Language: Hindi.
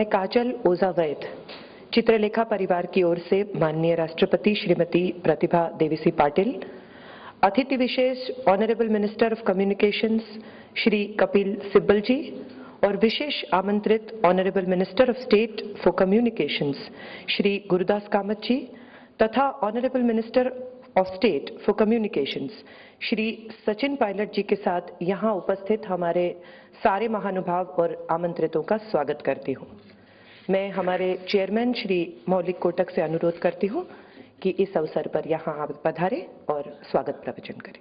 मैं काजल ओझा वैद चित्रलेखा परिवार की ओर से माननीय राष्ट्रपति श्रीमती प्रतिभा देवीसी पाटिल, अतिथि विशेष honourable minister of communications Shri Kapil Sibal ji और विशेष आमंत्रित honourable minister of state for communications Shri Gurudas Kamat ji तथा honourable minister of state for communications Shri Sachin Pilot ji के साथ यहाँ उपस्थित हमारे सारे महानुभाव और आमंत्रितों का स्वागत करती हूँ। मैं हमारे चेयरमैन श्री मौलिक कोटक से अनुरोध करती हूँ कि इस अवसर पर यहाँ आप पधारें और स्वागत प्रवचन करें।